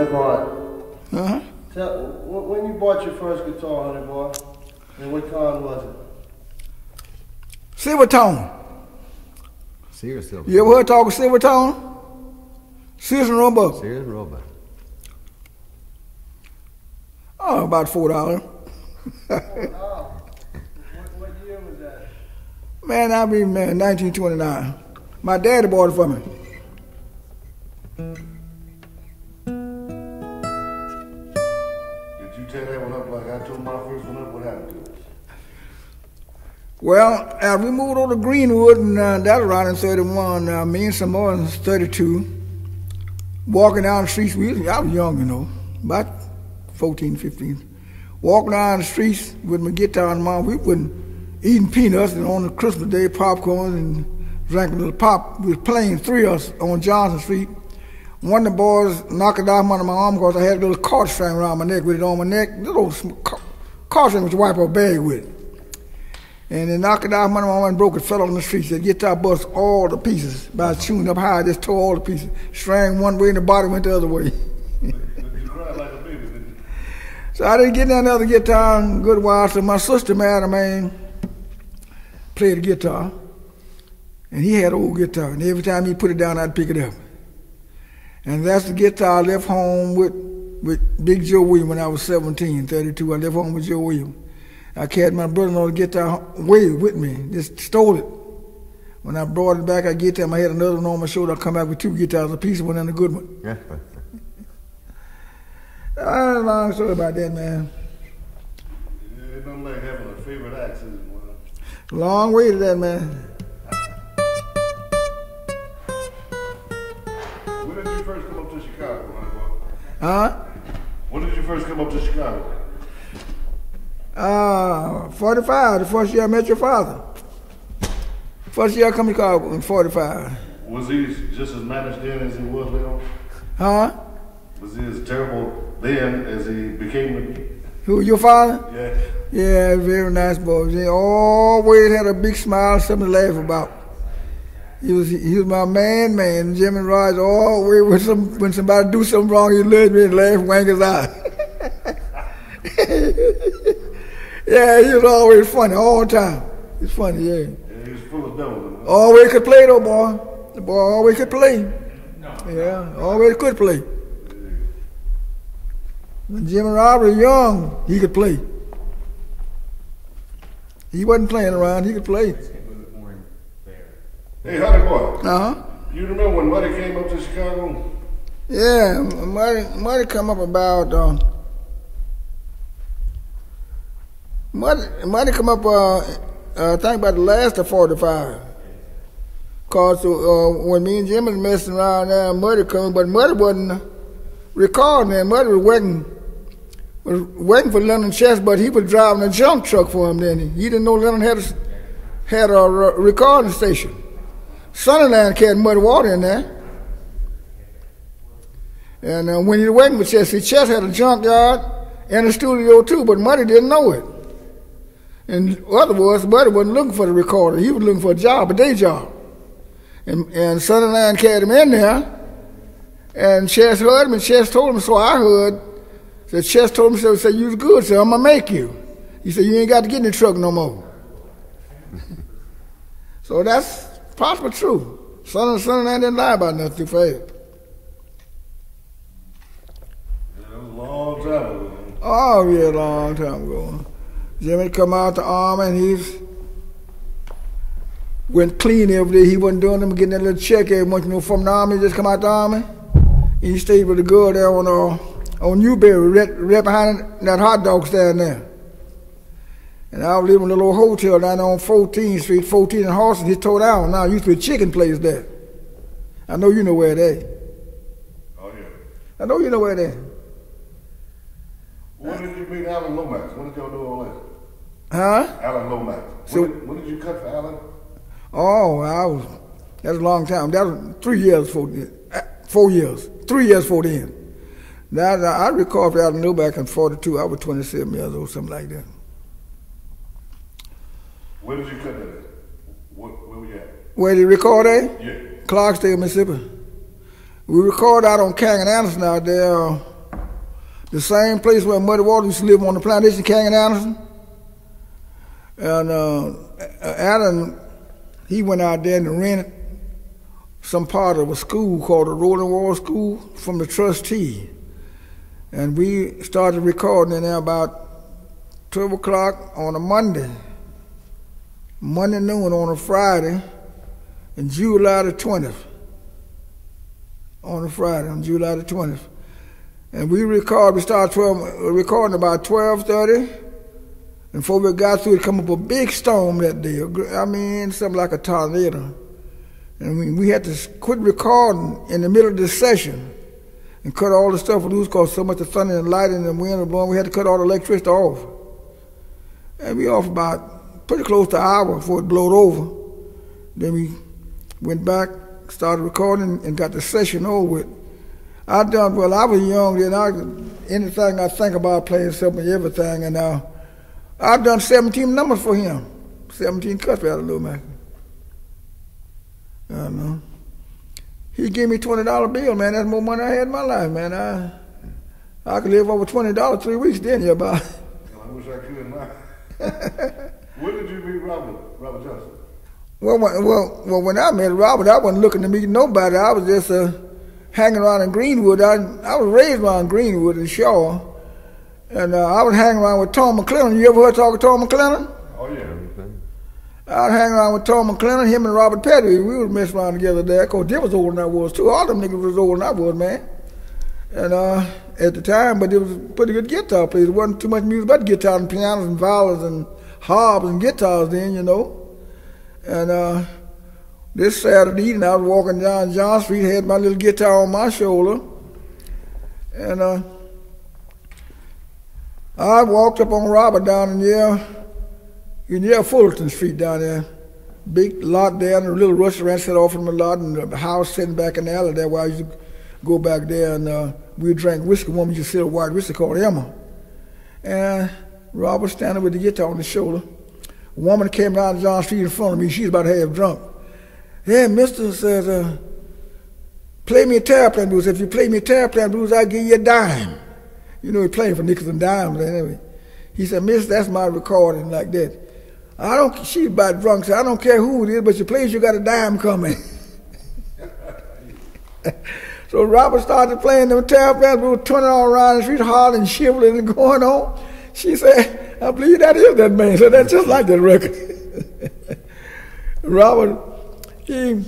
Honey boy. Uh-huh. Tell, when you bought your first guitar, honey boy, and what kind was it? Silvertone. Sears Silver. You ever heard talk of Silvertone? Sears and Roebuck. Sears Roebuck. Oh, about four dollars. Oh, what, what year was that? Man, I be man, 1929. My daddy bought it for me. Well, uh, we moved over to Greenwood, and uh, that was around in 31. Uh, me and some more in 32. Walking down the streets, we was, I was young, you know, about 14, 15. Walking down the streets with my guitar and mom, we were eating peanuts and on the Christmas Day popcorn and drinking little pop. We was playing three of us on Johnson Street. One of the boys knocked it off of my arm because I had a little cord string around my neck with it on my neck. Little cord string was to wipe a bag with. And they knocked it of my and broke it, fell on the street. Said, guitar bust all the pieces. By tuning up high, just tore all the pieces. String one way and the body went the other way. So I didn't get another guitar in a good while. So my sister married a man, played guitar, and he had an old guitar. And every time he put it down, I'd pick it up. And that's the guitar I left home with, with Big Joe Williams when I was 17, 32. I left home with Joe Williams. I carried my brother-in-law get that away with me, just stole it. When I brought it back, I get there, I had another one on my shoulder. I come back with two guitars, a piece of one and a good one. Yeah. Ah, long story about that, man. Yeah, It don't like having a favorite accent. Well, Long way to that, man. When did you first come up to Chicago, honey boy? Huh? When did you first come up to Chicago? Uh, 45, the first year I met your father. First year I come to Chicago in 45. Was he just as managed then as he was later? Huh? Was he as terrible then as he became? Who, your father? Yeah. Yeah, very nice boy. He always had a big smile, something to laugh about. He was he was my man, man. Jimmy Rogers always when some when somebody do something wrong, he looked at me and laugh, wink his eye. yeah, he was always funny all the time. He's funny, yeah. Yeah, he was full of devil. Always could play though, boy. The boy always could play. No, Yeah, always could play. When Jimmy Rogers were young, he could play. He wasn't playing around, he could play. Hey, honey boy, Uh-huh. you remember when Muddy came up to Chicago? Yeah, Muddy Muddy come up about uh Muddy Muddy come up uh, uh think about the last of forty five. Cause uh, when me and Jim was messing around there, Muddy coming, but Muddy wasn't recording there. Muddy was waiting was waiting for Leonard Chess, but he was driving a junk truck for him then. He didn't know Leonard had a, had a re- recording station. Sunnyland carried Muddy Water in there. And uh, when he was waiting for Chess, Chess had a junkyard and a studio too, but Muddy didn't know it. And other was, Muddy wasn't looking for the recorder. He was looking for a job, a day job. And, and Sunnyland carried him in there. And Chess heard him, and Chess told him, so I heard, that Chess told him, so, said, you was good, so I'm going to make you. He said, you ain't got to get in the truck no more. so that's possible true. Sunnyland, Sunnyland didn't lie about nothing too fast. That was a long time ago. Oh yeah, long time ago. Jimmy come out the army and he's went clean every day. He wasn't doing them getting that little check every month, you know, from the army, just come out the army. And he stayed with the girl there on uh, on Newberry, right, right behind that hot dog stand there. And I was living in a little hotel down on 14th Street, 14 and Horses. He tore down. Now it used to be a chicken place there. I know you know where that is. Oh yeah. I know you know where that is. When did you meet Alan Lomax? When did y'all do all that? Huh? Alan Lomax. So- when, did, when did you cut for Alan? Oh, I was. That was a long time. That was three years before. uh, Four years. Three years before then. That I recall for Alan back in '42. I was 27 years old, something like that. When did you cut that at? Where, were you at? Where did you record that? Yeah. Clarksdale, Mississippi. We recorded out on and Anderson out there. uh, the same place where Muddy Water used to live on the plantation, Canyon Anderson. And uh, Adam, he went out there and rented some part of a school called the Rolling Wall School from the trustee. And we started recording in there about 12 o'clock on a Monday, Monday noon on a Friday, in July the 20th. On a Friday, on July the 20th. And we record, we started 12, recording about 12.30. And before we got through, it come up a big storm that day. I mean, something like a tornado. And we, we had to quit recording in the middle of the session and cut all the stuff loose because so much the thunder and lightning and wind was blowing. We had to cut all the electricity off. And we off about pretty close to an hour before it blowed over. Then we went back, started recording, and got the session over with. I done well. I was young then. I anything I think about playing something, everything, and uh, I've done 17 numbers for him, 17 cuts out of Little Mac. I don't know. He gave me twenty dollar bill, man. That's more money I had in my life, man. I I could live over twenty dollars three weeks, didn't you, about? I wish I could now. when did you meet Robert, Robert Johnson? Well, when, well, well, when I met Robert, I wasn't looking to meet nobody. I was just uh, hanging around in Greenwood. I I was raised around Greenwood and Shaw, and uh, I was hanging around with Tom McClennan. You ever heard talk of Tom McClennan? Oh yeah. I was hanging around with Tom McClennan, him and Robert Petway. We was messing around together there. Of course, they was older than I was too. All them niggas was older than I was, man. And uh, at the time, but it was pretty good guitar player. There wasn't too much music but guitars and pianos and violins and harps and guitars then, you know. And uh, this Saturday evening, I was walking down John Street, had my little guitar on my shoulder. And uh, I walked up on Robert down in there you near Fullerton Street down there. Big lot there, and a little restaurant set off from the lot, and the house sitting back in the alley there where I used to go back there, and uh, we drank whiskey. One used to sell white whiskey called Emma. And Robert standing with the guitar on his shoulder. A woman came down John Street in front of me. She was about half drunk. Hey, mister says, uh, play me a Terraplane blues. If you play me a Terraplane blues, I'll give you a dime. You know, he playing for nickels and dimes anyway. He said, miss, that's my recording like that. I don't, she about drunk, so I don't care who it is, but you please, you got a dime coming. so Robert started playing them Terraplane. We were turning all around the street, hollering, shivering, and going on. She said, I believe that is that man. So that's just like that record. Robert, he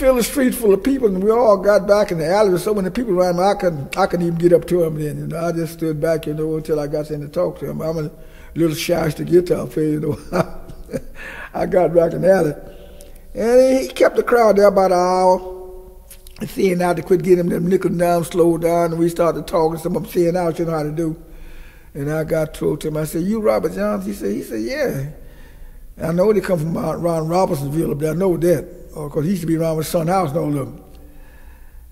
filled the street full of people, and we all got back in the alley with so many people around me, I couldn't, I couldn't even get up to him then. You know, I just stood back, you know, until I got in to talk to him. I'm a little shy to guitar player, you know. I got back in the alley. And he kept the crowd there about an hour. Seeing out to quit getting them nickels down, slow down, and we started talking. Some of them seeing out, you know how to do. And I got told to him, I said, you Robert Johns? He said, he said, yeah. I know they come from Ron Robinsonville up there. I know that. Uh, because oh, he used to be around with Son House and all of them.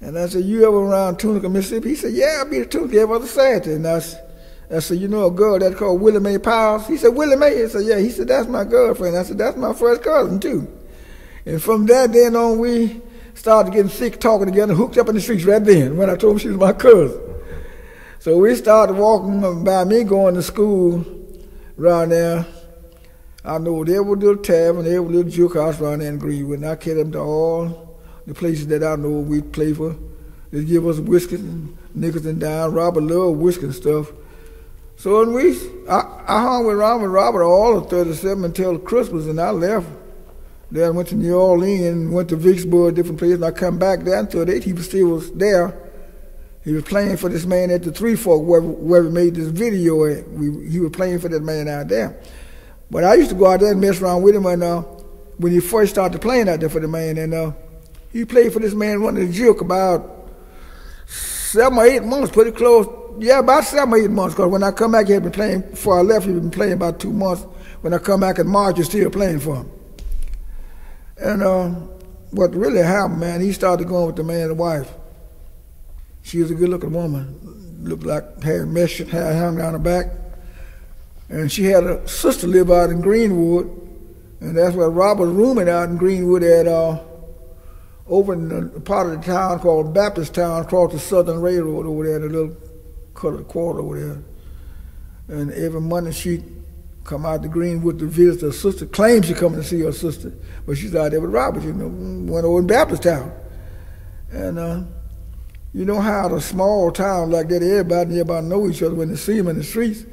And I said, you ever around Tunica, Mississippi? He said, yeah, I be at Tunica every other Saturday. And I said, I said, you know a girl that's called Willie Mae Powers? He said, Willie Mae? I said, yeah. He said, that's my girlfriend. I said, that's my first cousin, too. And from that then on, we started getting sick talking together, hooked up in the streets right then when I told him she was my cousin. So we started walking by me going to school around there. I know every little tavern, every little juke house around there in Greenwood, and I carried them to all the places that I know we'd play for. They'd give us whiskey and nickels and dimes. Robert loved whiskey and stuff. So when we, I, I hung with Robert Robert all of 37 until Christmas, and I left. Then I went to New Orleans, went to Vicksburg, different places, and I come back there until that he was still was there. He was playing for this man at the Three Fork where, where we made this video at. We, he was playing for that man out there. But I used to go out there and mess around with him when, uh, when he first started playing out there for the man. And uh, he played for this man, one of the juke, about seven or eight months, pretty close yeah, about seven or eight months. Because when I come back, he had been playing. Before I left, he had been playing about two months. When I come back in March, he's still playing for him. And uh, what really happened, man, he started going with the man's wife. She was a good-looking woman. Looked like hair mesh, hair hung down her back. And she had a sister live out in Greenwood. And that's where Rob was rooming out in Greenwood at uh, over in a part of the town called Baptist Town, across the Southern Railroad over there, in a little colored quarter over there. And every Monday she'd come out to Greenwood to visit her sister. Claims she coming to see her sister, but she's out there with Robert, you know, went over in Baptist Town. And uh, you know how in a small town like that, everybody everybody know each other when they see them in the streets.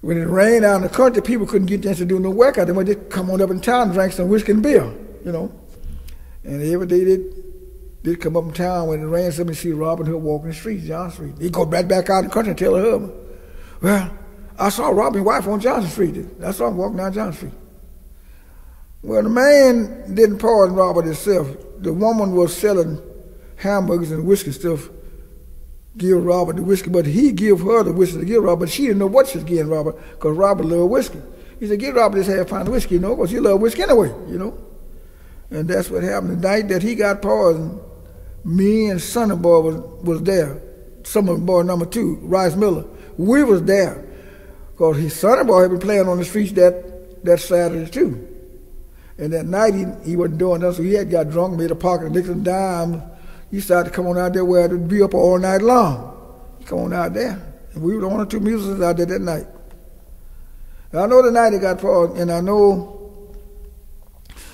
When it rained out in the country, people couldn't get chance to do no work out there. They come on up in town and drink some whiskey and beer, you know. And every day they'd, they'd come up in town when it rained, somebody see Robin Hood walking the streets, John Street. They'd go right back out in the country and tell her well, I saw Robin's wife on Johnson Street. That's why I saw him walking down Johnson Street. Well, the man didn't poison Robert himself. The woman was selling hamburgers and whiskey stuff give Robert the whiskey, but he give her the whiskey to give Robert. But she didn't know what she was giving Robert because Robert loved whiskey. He said, give Robert this half pound of whiskey, you know, because he loved whiskey anyway, you know. And that's what happened. The night that he got poisoned, me and Sonny Boy was, was there. Sonny Boy number two, Rice Miller. We was there because his Sonny Boy had been playing on the streets that, that Saturday too. And that night he, he wasn't doing nothing, so he had got drunk, made a pocket of nickels and dimes, he started to come on out there where it'd be up all night long. He come on out there. And we were the only two musicians out there that night. And I know the night he got poisoned, and I know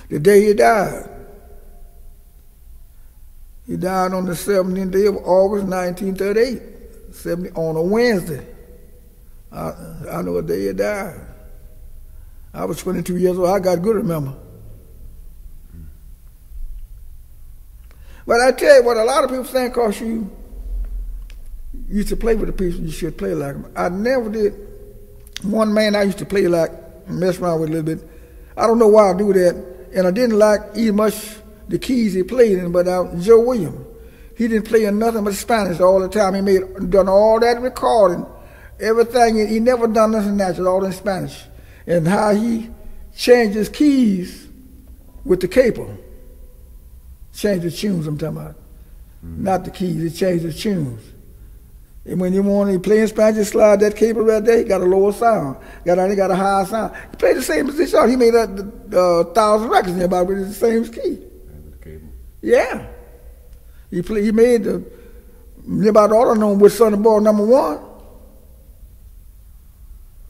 the day he died. He died on the 17th day of August 1938, 70, on a Wednesday. I, I know the day he died. I was 22 years old. I got good remember. But I tell you what, a lot of people think because you used to play with the people, you should play like them. I never did. One man I used to play like, mess around with a little bit. I don't know why I do that. And I didn't like even much the keys he played in, but uh, Joe Williams. He didn't play in nothing but Spanish all the time. He made done all that recording, everything. He never done nothing natural, all in Spanish. And how he changed his keys with the capo. Change the tunes I'm talking about. Mm-hmm. Not the keys, it changed the tunes. And when you want to play in Spanish, just slide that capo right there, he got a lower sound. Got he got a higher sound. He played the same position. He made a uh, thousand records about with the same key. With the capo. Yeah. He play, he made the about all I know with Sonny Boy number one.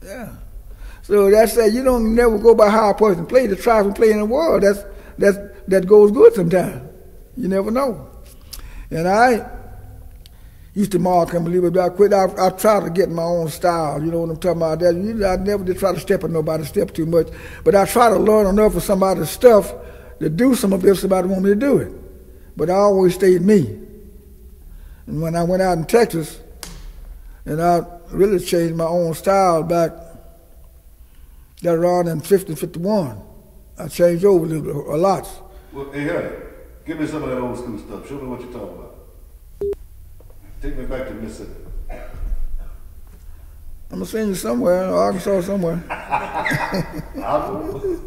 Yeah. So that's that you don't never go by how a person play the try play in the world. That's that's that goes good sometimes. You never know. And I used to mark and believe it, but I quit. I, I to get my own style. You know what I'm talking about? That I never did try to step on nobody's step too much, but I try to learn enough of somebody's stuff to do some of it if somebody want me to do it. But I always stayed me. And when I went out in Texas, and I really changed my own style back that around in 50, 51. I changed over a, little a lot. Well, honey. Give me some of that old school stuff. Show me what you're talking about. Take me back to Mississippi. I'm gonna send you somewhere, Arkansas somewhere.